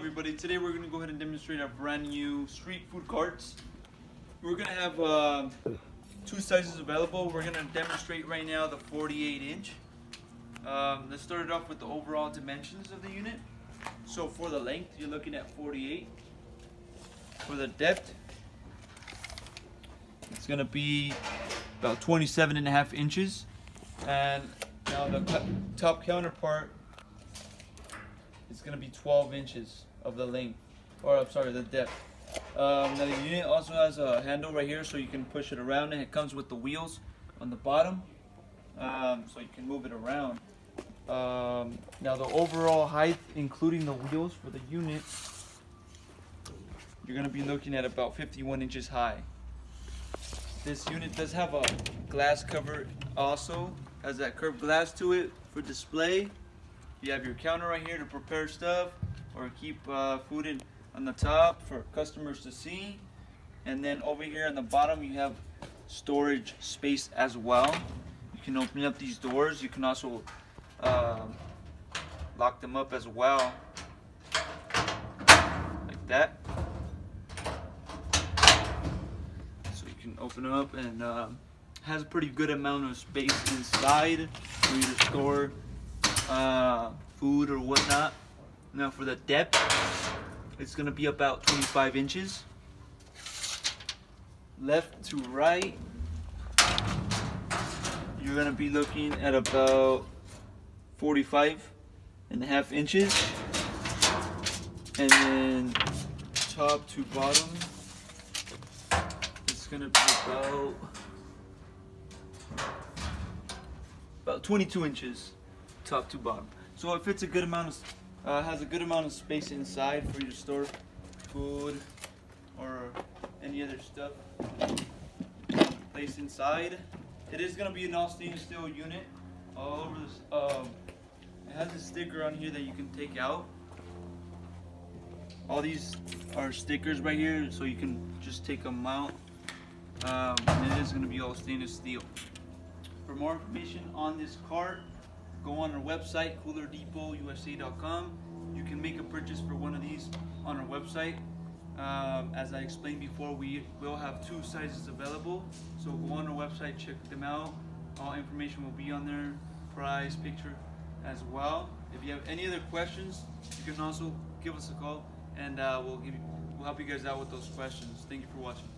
everybody, today we're going to go ahead and demonstrate our brand new street food carts. We're going to have uh, two sizes available. We're going to demonstrate right now the 48 inch. Um, let's start it off with the overall dimensions of the unit. So for the length, you're looking at 48. For the depth, it's going to be about 27 and a half inches. And now the top counterpart it's gonna be 12 inches of the length, or I'm sorry, the depth. Um, now the unit also has a handle right here so you can push it around and it comes with the wheels on the bottom um, so you can move it around. Um, now the overall height including the wheels for the unit you're going to be looking at about 51 inches high. This unit does have a glass cover also, has that curved glass to it for display you have your counter right here to prepare stuff or keep uh, food in on the top for customers to see. And then over here on the bottom you have storage space as well. You can open up these doors. You can also uh, lock them up as well. Like that. So you can open up and uh, has a pretty good amount of space inside for you to store uh, food or whatnot. Now for the depth, it's gonna be about 25 inches. Left to right, you're gonna be looking at about 45 and a half inches. And then top to bottom, it's gonna be about about 22 inches top to bottom. So it fits a good amount of, uh, has a good amount of space inside for you to store food or any other stuff placed inside. It is gonna be an all stainless steel unit all over this. Um, it has a sticker on here that you can take out. All these are stickers right here, so you can just take them out. Um, and it is going to be all stainless steel. For more information on this cart, go on our website, coolerdepotusa.com. You can make a purchase for one of these on our website. Um, as I explained before, we will have two sizes available. So go on our website, check them out. All information will be on there, price, picture as well. If you have any other questions, you can also give us a call and uh, we'll, you, we'll help you guys out with those questions. Thank you for watching.